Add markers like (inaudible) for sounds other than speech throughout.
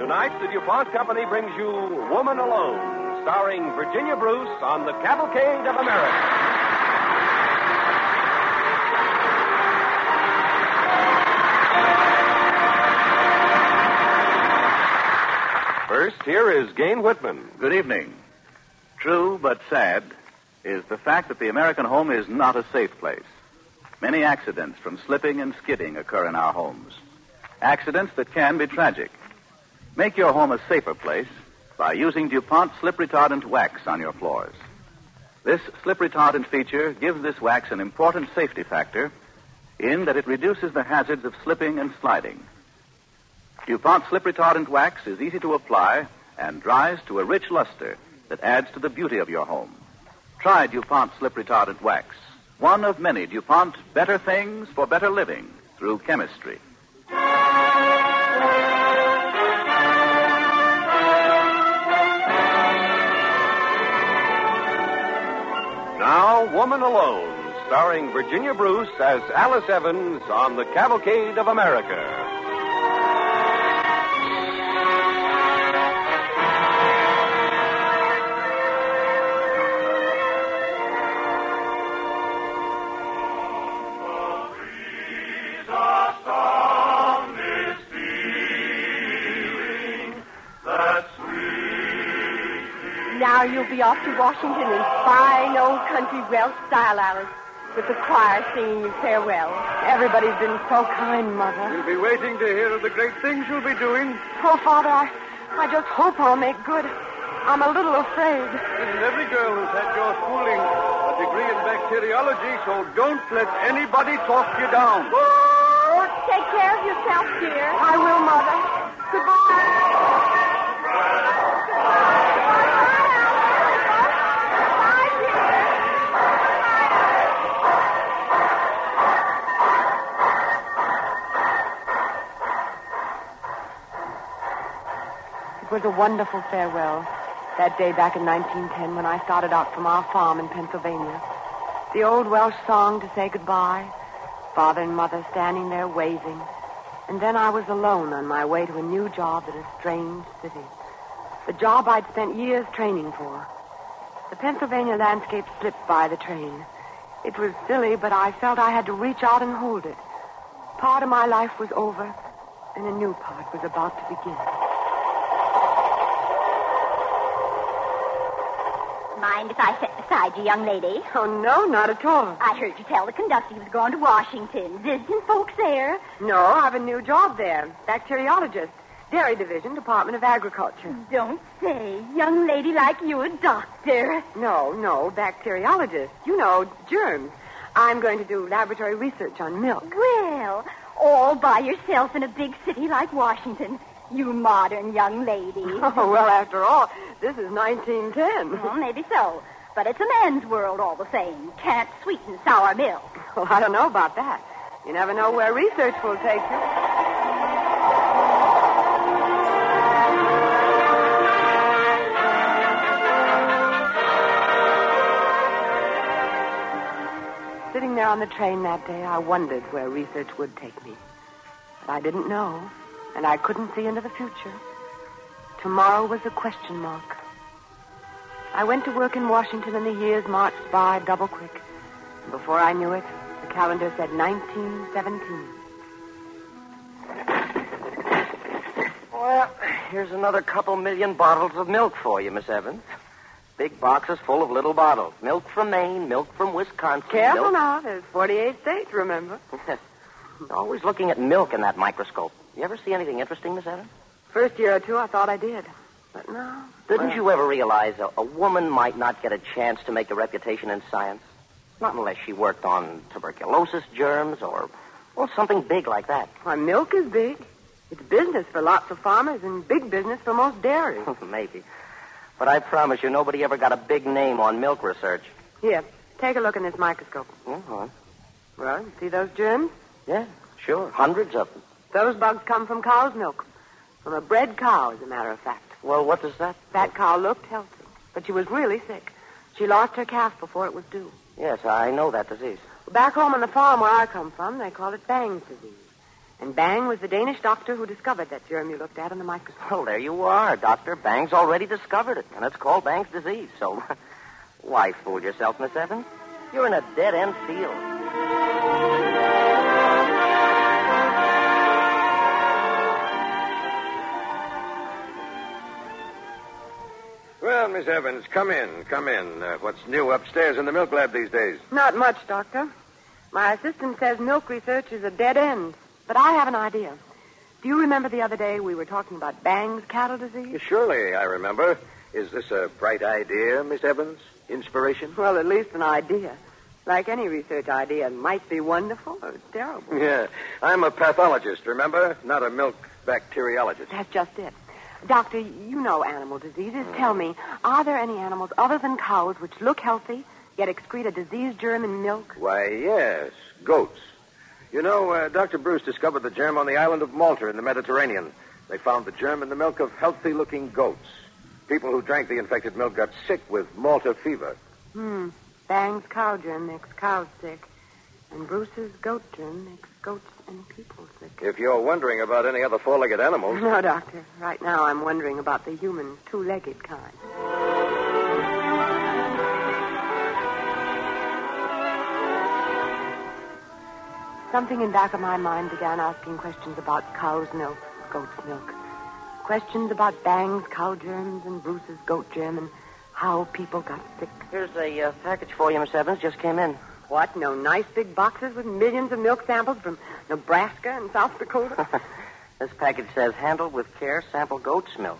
Tonight, the DuPont Company brings you Woman Alone, starring Virginia Bruce on the Cavalcade of America. First, here is Gayne Whitman. Good evening. True but sad is the fact that the American home is not a safe place. Many accidents from slipping and skidding occur in our homes. Accidents that can be tragic. Make your home a safer place by using DuPont slip retardant wax on your floors. This slip retardant feature gives this wax an important safety factor in that it reduces the hazards of slipping and sliding. DuPont slip retardant wax is easy to apply and dries to a rich luster that adds to the beauty of your home. Try DuPont slip retardant wax, one of many DuPont better things for better living through chemistry. Now, Woman Alone, starring Virginia Bruce as Alice Evans on the Cavalcade of America. Be off to Washington in fine old country Welsh style, Alice, with the choir singing you farewell. Everybody's been so kind, Mother. We'll be waiting to hear of the great things you'll be doing. Oh, Father, I, I just hope I'll make good. I'm a little afraid. Isn't every girl who's had your schooling a degree in bacteriology, so don't let anybody talk you down. Oh, take care of yourself, dear. I will, Mother. Goodbye. Was a wonderful farewell. That day back in 1910 when I started out from our farm in Pennsylvania. The old Welsh song to say goodbye. Father and mother standing there waving. And then I was alone on my way to a new job in a strange city. The job I'd spent years training for. The Pennsylvania landscape slipped by the train. It was silly, but I felt I had to reach out and hold it. Part of my life was over, and a new part was about to begin. Mind if I sit beside you, young lady? Oh, no, not at all. I heard you tell the conductor you was going to Washington, visiting folks there. No, I've a new job there. Bacteriologist. Dairy Division, Department of Agriculture. Don't say, young lady like you a doctor. No, no, bacteriologist. You know, germs. I'm going to do laboratory research on milk. Well, all by yourself in a big city like Washington. You modern young lady. (laughs) Oh, well, after all, this is 1910. Well, maybe so. But it's a man's world all the same. Can't sweeten sour milk. Well, I don't know about that. You never know where research will take you. Sitting there on the train that day, I wondered where research would take me. But I didn't know, and I couldn't see into the future. Tomorrow was a question mark. I went to work in Washington, and the years marched by double quick. And before I knew it, the calendar said 1917. Well, here's another couple million bottles of milk for you, Miss Evans. Big boxes full of little bottles. Milk from Maine, milk from Wisconsin. Careful milk... now. There's 48 states, remember? (laughs) Always looking at milk in that microscope. You ever see anything interesting, Miss Evans? First year or two, I thought I did. But no. Didn't Well, you ever realize a, a woman might not get a chance to make a reputation in science? Not unless she worked on tuberculosis germs or, well, something big like that. Why, milk is big. It's business for lots of farmers and big business for most dairies. (laughs) Maybe. But I promise you, nobody ever got a big name on milk research. Here, take a look in this microscope. Uh-huh. Well, see those germs? Yeah, sure. Hundreds of them. Those bugs come from cow's milk. From a bred cow, as a matter of fact. Well, what does that? That cow looked healthy, but she was really sick. She lost her calf before it was due. Yes, I know that disease. Back home on the farm where I come from, they call it Bang's disease. And Bang was the Danish doctor who discovered that germ you looked at in the microscope. Well, there you are. Dr. Bang's already discovered it, and it's called Bang's disease. So, (laughs) why fool yourself, Miss Evans? You're in a dead end field. Well, Miss Evans, come in, come in. Uh, what's new upstairs in the milk lab these days? Not much, Doctor. My assistant says milk research is a dead end. But I have an idea. Do you remember the other day we were talking about Bang's cattle disease? Surely, I remember. Is this a bright idea, Miss Evans? Inspiration? Well, at least an idea. Like any research idea, it might be wonderful or terrible. Yeah. I'm a pathologist, remember? Not a milk bacteriologist. That's just it. Doctor, you know animal diseases. Tell me, are there any animals other than cows which look healthy, yet excrete a disease germ in milk? Why, yes. Goats. You know, uh, Dr. Bruce discovered the germ on the island of Malta in the Mediterranean. They found the germ in the milk of healthy looking goats. People who drank the infected milk got sick with Malta fever. Hmm. Bang's cow germ makes cows sick, and Bruce's goat germ makes goats and people sick. If you're wondering about any other four legged animals. No, Doctor. Right now I'm wondering about the human two legged kind. Something in back of my mind began asking questions about cow's milk, goat's milk. Questions about Bang's cow germs and Bruce's goat germ and how people got sick. Here's a uh, package for you, Miss Evans. Just came in. What? No nice big boxes with millions of milk samples from Nebraska and South Dakota? (laughs) This package says, handled with care, sample goat's milk.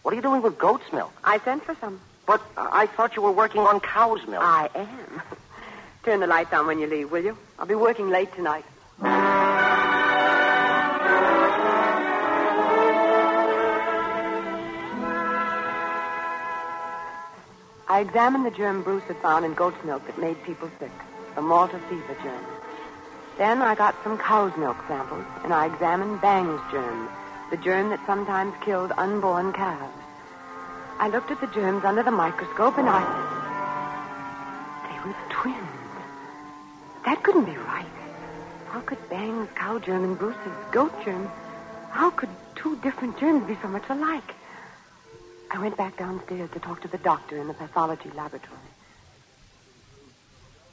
What are you doing with goat's milk? I sent for some. But uh, I thought you were working on cow's milk. I am. (laughs) Turn the lights on when you leave, will you? I'll be working late tonight. I examined the germ Bruce had found in goat's milk that made people sick, the Malta fever germ. Then I got some cow's milk samples, and I examined Bang's germ, the germ that sometimes killed unborn calves. I looked at the germs under the microscope, and I... They were twins. That couldn't be right. How could Bang's cow germ and Bruce's goat germ... How could two different germs be so much alike? I went back downstairs to talk to the doctor in the pathology laboratory.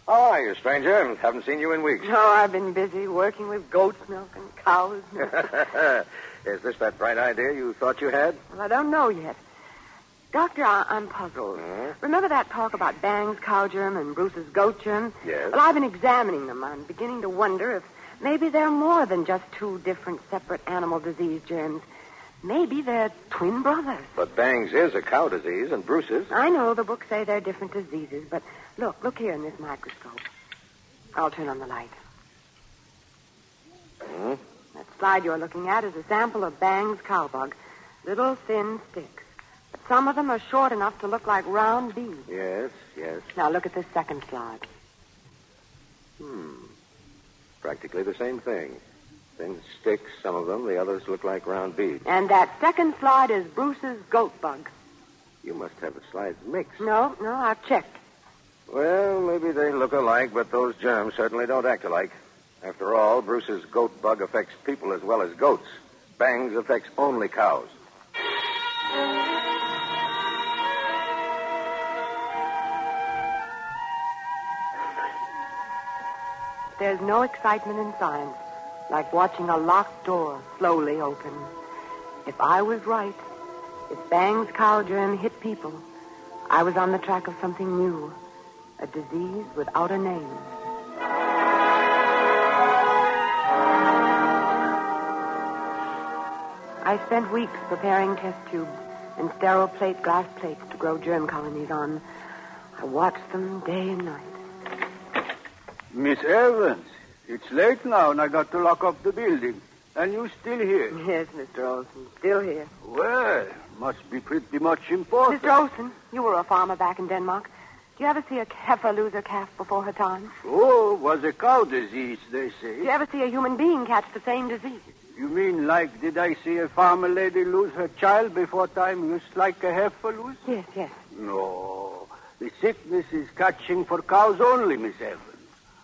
How are you, stranger? Haven't seen you in weeks. Oh, I've been busy working with goat's milk and cow's milk. (laughs) Is this that bright idea you thought you had? well, I don't know yet. Doctor, I- I'm puzzled. Hmm? Remember that talk about Bang's cow germ and Bruce's goat germ? Yes. Well, I've been examining them. I'm beginning to wonder if maybe they're more than just two different separate animal disease germs. Maybe they're twin brothers. But Bang's is a cow disease, and Bruce's. I know the books say they're different diseases, but look, look here in this microscope. I'll turn on the light. Hmm? That slide you're looking at is a sample of Bang's cowbug. Little thin sticks. But some of them are short enough to look like round beads. Yes, yes. Now look at this second slide. Hmm. Practically the same thing. Thin sticks, some of them. The others look like round beads. And that second slide is Bruce's goat bug. You must have the slides mixed. No, no, I've checked. Well, maybe they look alike, but those germs certainly don't act alike. After all, Bruce's goat bug affects people as well as goats. Bang's affects only cows. There's no excitement in science like watching a locked door slowly open. If I was right, if Bang's cow germ hit people, I was on the track of something new, a disease without a name. I spent weeks preparing test tubes and sterile plate glass plates to grow germ colonies on. I watched them day and night. Miss Evans, it's late now and I got to lock up the building. And you still here? Yes, Mr. Olson, still here. Well, must be pretty much important. Mr. Olson, you were a farmer back in Denmark. Do you ever see a heifer lose her calf before her time? Oh, was a cow disease, they say. Do you ever see a human being catch the same disease? You mean like did I see a farmer lady lose her child before time just like a heifer lose? Yes, yes. No. The sickness is catching for cows only, Miss Evans.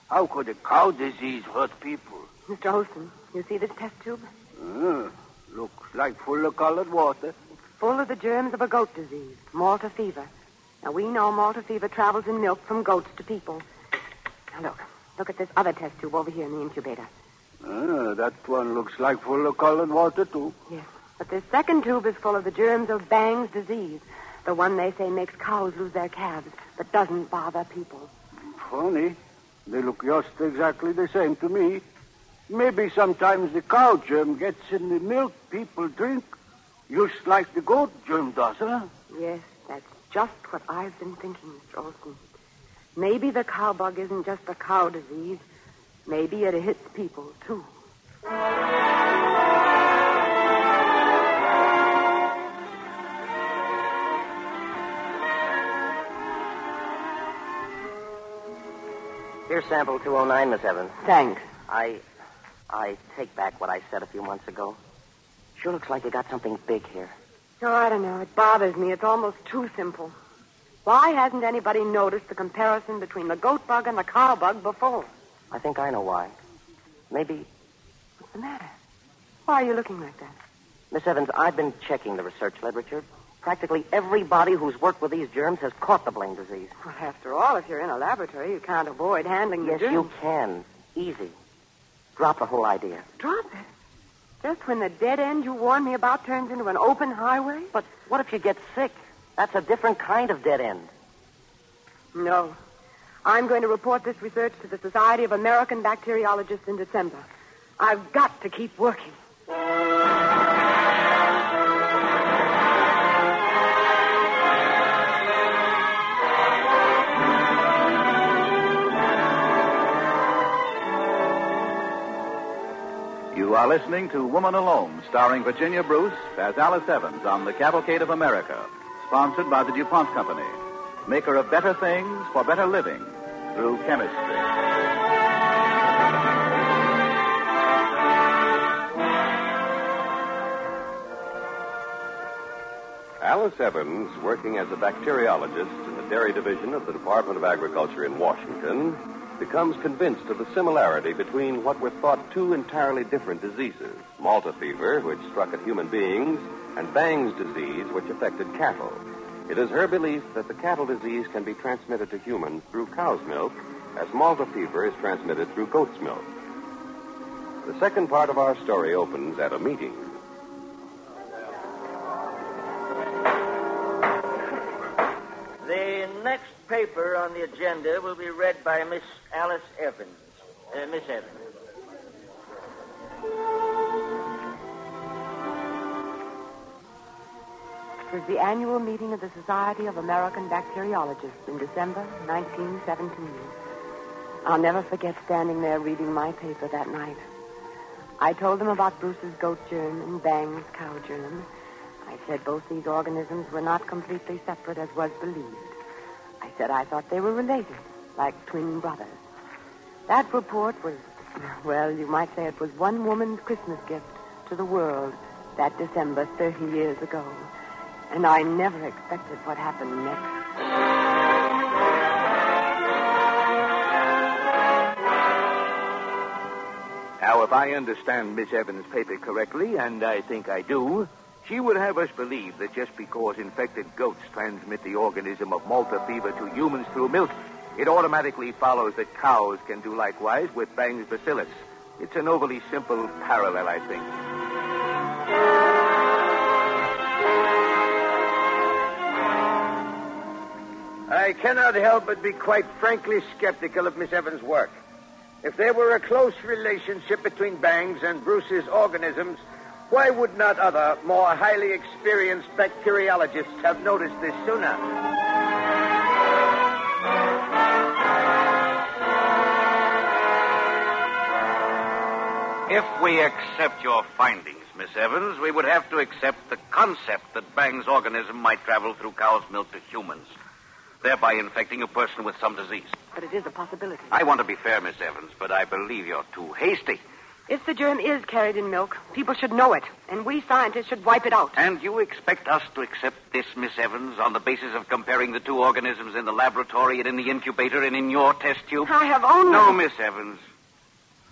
How could a cow disease hurt people? Mr. Olson, You see this test tube? Uh, looks like full of colored water. Full of the germs of a goat disease, Malta fever. Now, we know Malta fever travels in milk from goats to people. Now, look. Look at this other test tube over here in the incubator. Uh, that one looks like full of colored water, too. Yes. But this second tube is full of the germs of Bang's disease, the one they say makes cows lose their calves, but doesn't bother people. Funny. They look just exactly the same to me. Maybe sometimes the cow germ gets in the milk people drink, just like the goat germ does, huh? Yes, that's just what I've been thinking, Mr. Olson. Maybe the cow bug isn't just a cow disease. Maybe it hits people, too. Here's sample 209, Miss Evans. Thanks. I. I take back what I said a few months ago. Sure looks like you got something big here. Oh, I don't know. It bothers me. It's almost too simple. Why hasn't anybody noticed the comparison between the goat bug and the cow bug before? I think I know why. Maybe. What's the matter? Why are you looking like that? Miss Evans, I've been checking the research literature. Practically everybody who's worked with these germs has caught the blame disease. Well, after all, if you're in a laboratory, you can't avoid handling Yes, the germs. you can. Easy. Drop the whole idea. Drop it. Just when the dead end you warned me about turns into an open highway? But what if you get sick? That's a different kind of dead end. No. I'm going to report this research to the Society of American Bacteriologists in December. I've got to keep working. Are listening to Woman Alone, starring Virginia Bruce as Alice Evans on the Cavalcade of America, sponsored by the DuPont Company, maker of better things for better living through chemistry. Alice Evans, working as a bacteriologist in the dairy division of the Department of Agriculture in Washington, becomes convinced of the similarity between what were thought two entirely different diseases Malta fever, which struck at human beings, and Bang's disease, which affected cattle. It is her belief that the cattle disease can be transmitted to humans through cow's milk, as Malta fever is transmitted through goat's milk. The second part of our story opens at a meeting. Next paper on the agenda will be read by Miss Alice Evans. Uh, Miss Evans. It was the annual meeting of the Society of American Bacteriologists in December 1917. I'll never forget standing there reading my paper that night. I told them about Bruce's goat germ and Bang's cow germ. I said both these organisms were not completely separate as was believed. I said I thought they were related, like twin brothers. That report was, well, you might say it was one woman's Christmas gift to the world that December 30 years ago. And I never expected what happened next. Now, if I understand Miss Evans' paper correctly, and I think I do, she would have us believe that just because infected goats transmit the organism of Malta fever to humans through milk, it automatically follows that cows can do likewise with Bang's bacillus. It's an overly simple parallel, I think. I cannot help but be quite frankly skeptical of Miss Evans' work. If there were a close relationship between Bangs and Bruce's organisms, why would not other, more highly experienced bacteriologists have noticed this sooner? If we accept your findings, Miss Evans, we would have to accept the concept that Bang's organism might travel through cow's milk to humans, thereby infecting a person with some disease. But it is a possibility. I want to be fair, Miss Evans, but I believe you're too hasty. If the germ is carried in milk, people should know it, and we scientists should wipe it out. And you expect us to accept this, Miss Evans, on the basis of comparing the two organisms in the laboratory and in the incubator and in your test tube? I have only. No, Miss Evans.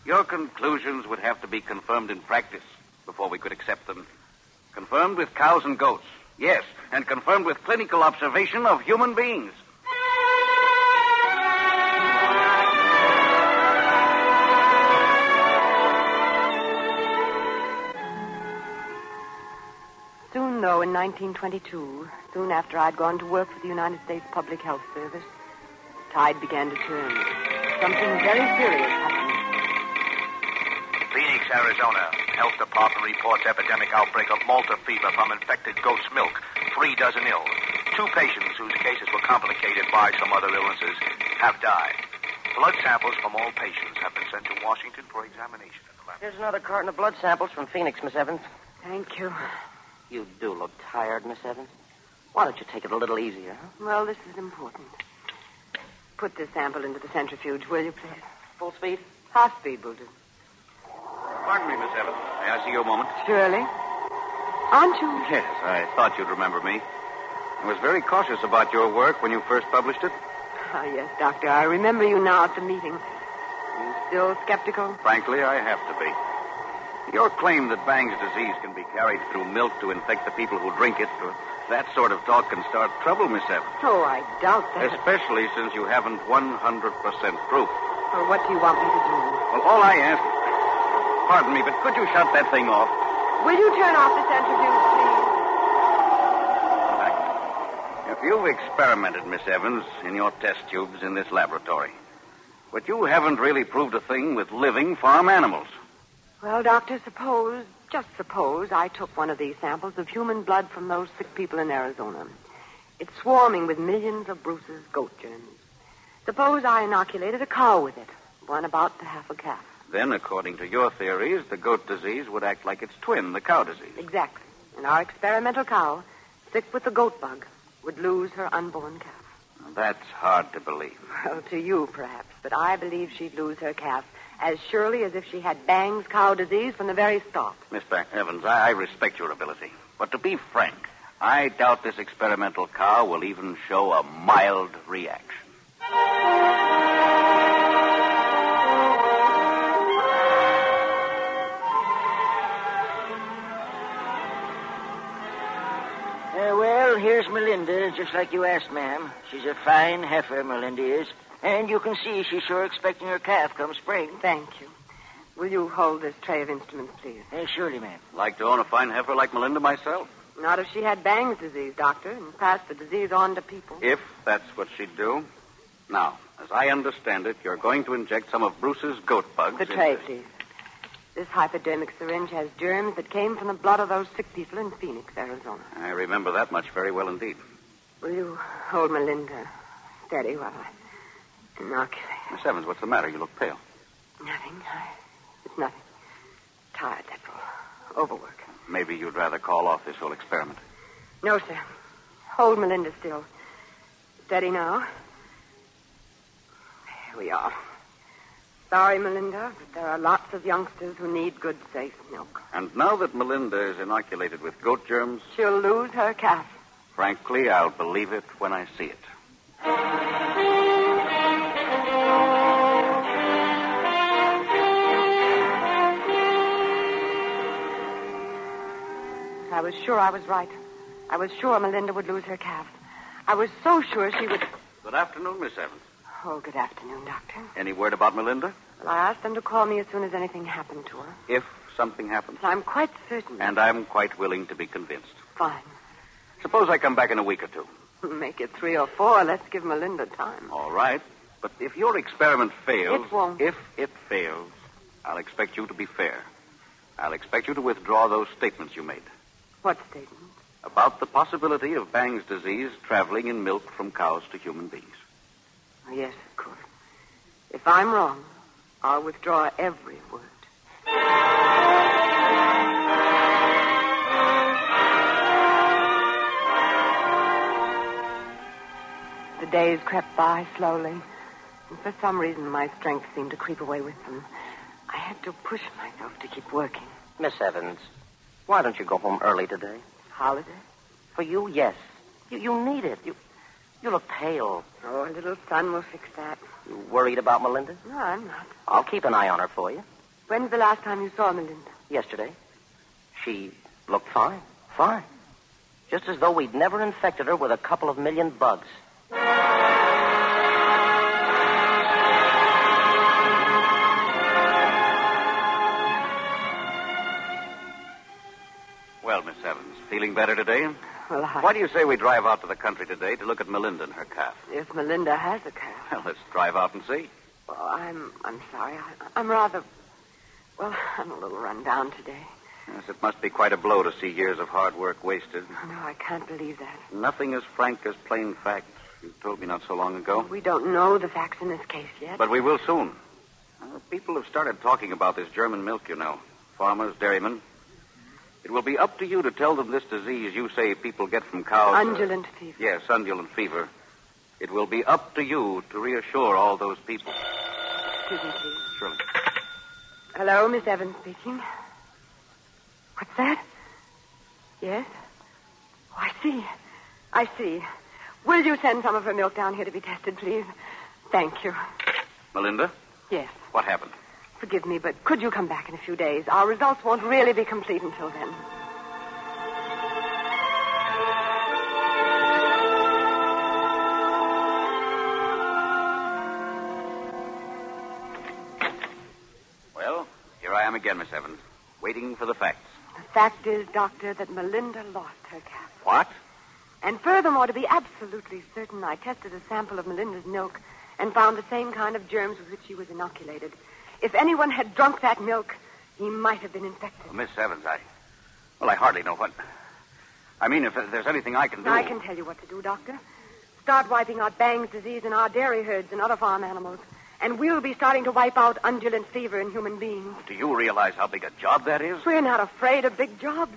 Your conclusions would have to be confirmed in practice before we could accept them. Confirmed with cows and goats. Yes, and confirmed with clinical observation of human beings. In 1922, soon after I'd gone to work for the United States Public Health Service, the tide began to turn. Something very serious happened. Phoenix, Arizona. Health Department reports epidemic outbreak of Malta fever from infected goat's milk. Three dozen ill. Two patients whose cases were complicated by some other illnesses have died. Blood samples from all patients have been sent to Washington for examination in the lab. Here's another carton of blood samples from Phoenix, Miss Evans. Thank you. You do look tired, Miss Evans. Why don't you take it a little easier, huh? Well, this is important. Put this sample into the centrifuge, will you, please? Full speed? Half speed will do. Pardon me, Miss Evans. May I see you a moment? Surely. Aren't you? Yes, I thought you'd remember me. I was very cautious about your work when you first published it. Ah, yes, Doctor. I remember you now at the meeting. You still skeptical? Frankly, I have to be. Your claim that Bang's disease can be carried through milk to infect the people who drink it, uh, that sort of talk can start trouble, Miss Evans. Oh, I doubt that. Especially since you haven't 100% proof. Well, what do you want me to do? Well, all I ask. Pardon me, but could you shut that thing off? Will you turn off this interview, please? If you've experimented, Miss Evans, in your test tubes in this laboratory, but you haven't really proved a thing with living farm animals. Well, Doctor, suppose, just suppose, I took one of these samples of human blood from those sick people in Arizona. It's swarming with millions of Bruce's goat germs. Suppose I inoculated a cow with it, one about to have a calf. Then, according to your theories, the goat disease would act like its twin, the cow disease. Exactly. And our experimental cow, sick with the goat bug, would lose her unborn calf. That's hard to believe. Well, to you, perhaps, but I believe she'd lose her calf as surely as if she had Bang's cow disease from the very start. Mr. Evans, I, I respect your ability. But to be frank, I doubt this experimental cow will even show a mild reaction. Uh, well, here's Melinda, just like you asked, ma'am. She's a fine heifer, Melinda is. And you can see she's sure expecting her calf come spring. Thank you. Will you hold this tray of instruments, please? Uh, surely, ma'am. Like to own a fine heifer like Melinda myself. Not if she had Bang's disease, Doctor, and passed the disease on to people. If that's what she'd do. Now, as I understand it, you're going to inject some of Bruce's goat bugs. The tray, into- please. This hypodermic syringe has germs that came from the blood of those sick people in Phoenix, Arizona. I remember that much very well indeed. Will you hold Melinda steady while I inoculate? Miss Evans, what's the matter? You look pale. Nothing. I, it's nothing. Tired, that's all. Overwork. Maybe you'd rather call off this whole experiment. No, sir. Hold Melinda still. Steady now. There we are. Sorry, Melinda, but there are lots of youngsters who need good, safe milk. And now that Melinda is inoculated with goat germs, She'll lose her calf. frankly, I'll believe it when I see it. Was sure I was right. I was sure Melinda would lose her calf. I was so sure she would. Good afternoon, Miss Evans. Oh, good afternoon, Doctor. Any word about Melinda? Well, I asked them to call me as soon as anything happened to her. If something happens. I'm quite certain. And I'm quite willing to be convinced. Fine. Suppose I come back in a week or two. (laughs) Make it three or four. Let's give Melinda time. All right. But if your experiment fails. It won't. If it fails, I'll expect you to be fair. I'll expect you to withdraw those statements you made What statement? about the possibility of Bang's disease traveling in milk from cows to human beings. Oh, yes, of course. If I'm wrong, I'll withdraw every word. The days crept by slowly, and for some reason my strength seemed to creep away with them. I had to push myself to keep working. Miss Evans, why don't you go home early today? Holiday? For you, yes. You, you need it. You, you look pale. Oh, a little sun will fix that. You worried about Melinda? No, I'm not. I'll keep an eye on her for you. When's the last time you saw Melinda? Yesterday. She looked fine. Fine. Just as though we'd never infected her with a couple of million bugs. Feeling better today? Well, I... Why do you say we drive out to the country today to look at Melinda and her calf? If Melinda has a calf. Well, let's drive out and see. Well, I'm I'm sorry. I, I'm rather. Well, (laughs) I'm a little run down today. Yes, it must be quite a blow to see years of hard work wasted. No, I can't believe that. Nothing as frank as plain facts. You told me not so long ago. We don't know the facts in this case yet. But we will soon. Uh, people have started talking about this German milk, you know. Farmers, dairymen. It will be up to you to tell them this disease you say people get from cows. uh, Undulant fever. yes, undulant fever. It will be up to you to reassure all those people. Excuse me, please. Surely. Hello, Miss Evans speaking. What's that? Yes? Oh, I see. I see. Will you send some of her milk down here to be tested, please? Thank you. Melinda, Yes. what happened? Forgive me, but could you come back in a few days? Our results won't really be complete until then. Well, here I am again, Miss Evans, waiting for the facts. The fact is, Doctor, that Melinda lost her calf. What? And furthermore, to be absolutely certain, I tested a sample of Melinda's milk and found the same kind of germs with which she was inoculated. If anyone had drunk that milk, he might have been infected. Well, Miss Evans, I. Well, I hardly know what. I mean, if there's anything I can do. I can tell you what to do, Doctor. Start wiping out Bang's disease in our dairy herds and other farm animals. And we'll be starting to wipe out undulant fever in human beings. Do you realize how big a job that is? We're not afraid of big jobs.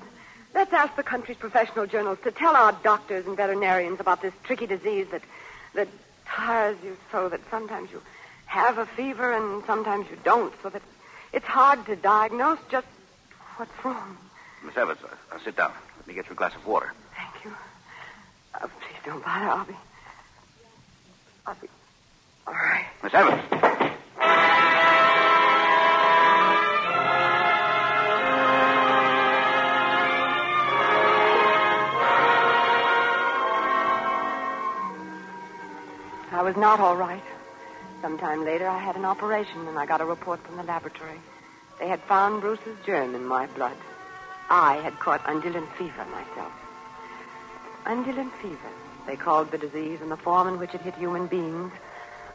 Let's ask the country's professional journals to tell our doctors and veterinarians about this tricky disease that that tires you so that sometimes you have a fever and sometimes you don't, so that it's hard to diagnose just what's wrong. Miss Evans, uh, uh, sit down. Let me get you a glass of water. Thank you. Uh, please don't bother. I'll be. I'll be. All right. Miss Evans. I was not all right. Sometime later, I had an operation, and I got a report from the laboratory. They had found Bruce's germ in my blood. I had caught undulant fever myself. Undulant fever, they called the disease and the form in which it hit human beings.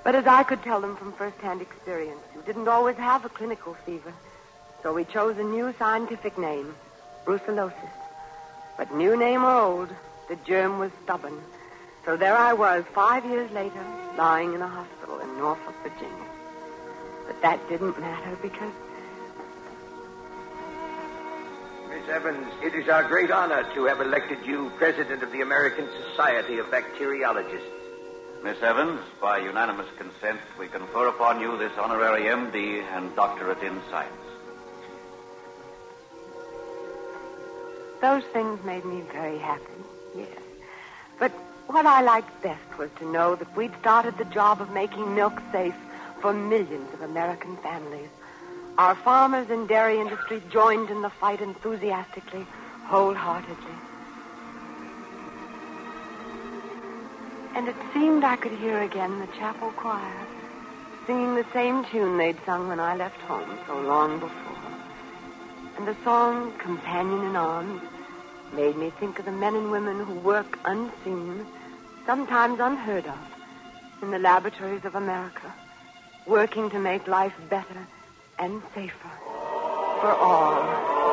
But as I could tell them from first-hand experience, you didn't always have a clinical fever. So we chose a new scientific name, brucellosis. But new name or old, the germ was stubborn. So there I was, five years later, lying in a hospital Norfolk, Virginia. But that didn't matter because Miss Evans, it is our great honor to have elected you president of the American Society of Bacteriologists. Miss Evans, by unanimous consent, we confer upon you this honorary MD and doctorate in science. those things made me very happy, yes. But what I liked best was to know that we'd started the job of making milk safe for millions of American families. Our farmers and dairy industry joined in the fight enthusiastically, wholeheartedly. And it seemed I could hear again the chapel choir singing the same tune they'd sung when I left home so long before. And the song, Companion in Arms, made me think of the men and women who work unseen, sometimes unheard of, in the laboratories of America, working to make life better and safer for all.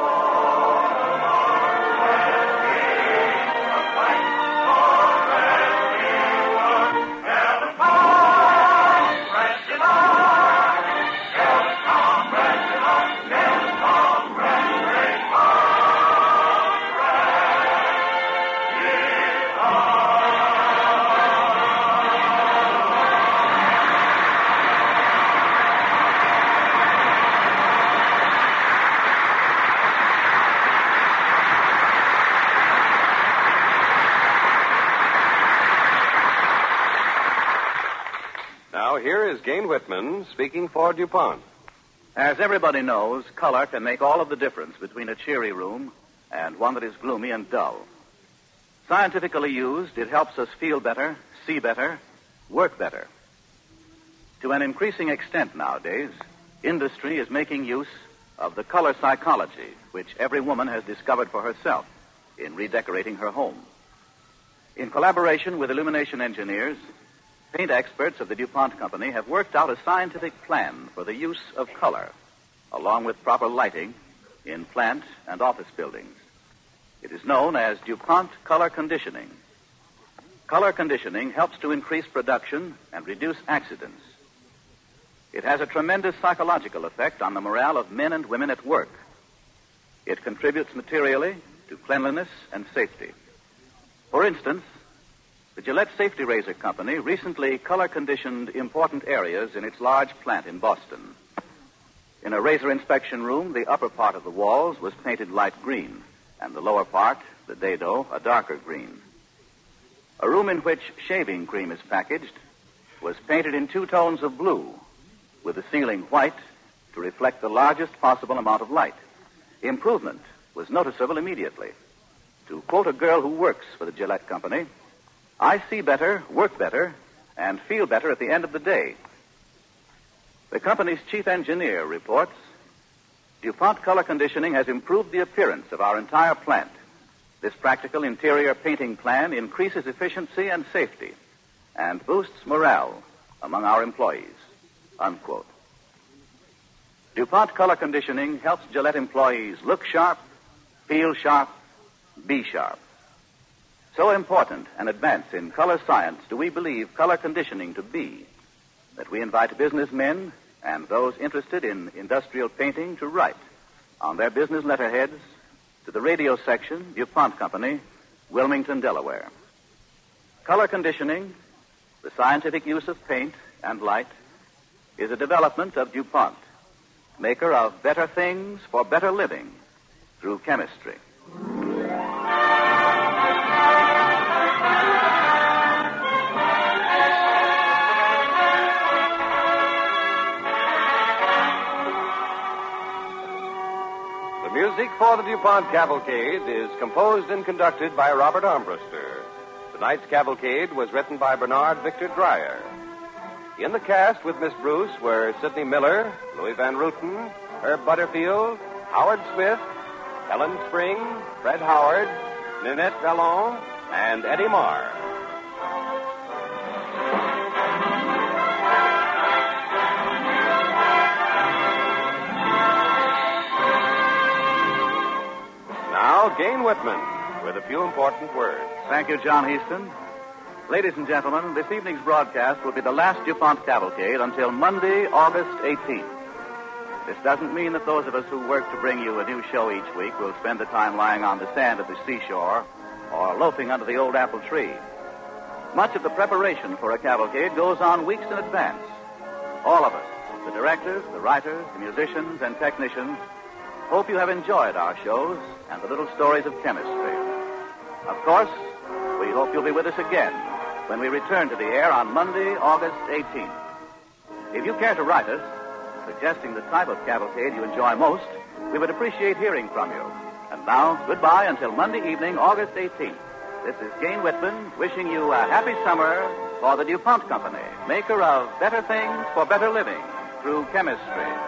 Speaking for DuPont. As everybody knows, color can make all of the difference between a cheery room and one that is gloomy and dull. Scientifically used, it helps us feel better, see better, work better. To an increasing extent nowadays, industry is making use of the color psychology which every woman has discovered for herself in redecorating her home. In collaboration with illumination engineers, paint experts of the DuPont Company have worked out a scientific plan for the use of color, along with proper lighting, in plant and office buildings. It is known as DuPont color conditioning. Color conditioning helps to increase production and reduce accidents. It has a tremendous psychological effect on the morale of men and women at work. It contributes materially to cleanliness and safety. For instance, the Gillette Safety Razor Company recently color conditioned important areas in its large plant in Boston. In a razor inspection room, the upper part of the walls was painted light green, and the lower part, the dado, a darker green. A room in which shaving cream is packaged was painted in two tones of blue, with the ceiling white to reflect the largest possible amount of light. Improvement was noticeable immediately. To quote a girl who works for the Gillette Company, I see better, work better, and feel better at the end of the day. The company's chief engineer reports DuPont color conditioning has improved the appearance of our entire plant. This practical interior painting plan increases efficiency and safety and boosts morale among our employees. Unquote. DuPont color conditioning helps Gillette employees look sharp, feel sharp, be sharp. So important an advance in color science do we believe color conditioning to be that we invite businessmen and those interested in industrial painting to write on their business letterheads to the radio section, DuPont Company, Wilmington, Delaware. Color conditioning, the scientific use of paint and light, is a development of DuPont, maker of better things for better living through chemistry. Music for the DuPont Cavalcade is composed and conducted by Robert Armbruster. Tonight's cavalcade was written by Bernard Victor Dryer. In the cast with Miss Bruce were Sidney Miller, Luis Van Rooten, Herb Butterfield, Howard Smith, Helen Spring, Fred Howard, Ninette Vallon, and Eddie Marr. Gayne Whitman with a few important words. Thank you, John Heistand. Ladies and gentlemen, this evening's broadcast will be the last DuPont Cavalcade until Monday, August 18th. This doesn't mean that those of us who work to bring you a new show each week will spend the time lying on the sand of the seashore or loafing under the old apple tree. Much of the preparation for a cavalcade goes on weeks in advance. All of us, the directors, the writers, the musicians, and technicians, hope you have enjoyed our shows and the little stories of chemistry. Of course, we hope you'll be with us again when we return to the air on Monday, August 18th. If you care to write us, suggesting the type of cavalcade you enjoy most, we would appreciate hearing from you. And now, goodbye until Monday evening, August 18th. This is Gayne Whitman wishing you a happy summer for the DuPont Company, maker of better things for better living through chemistry.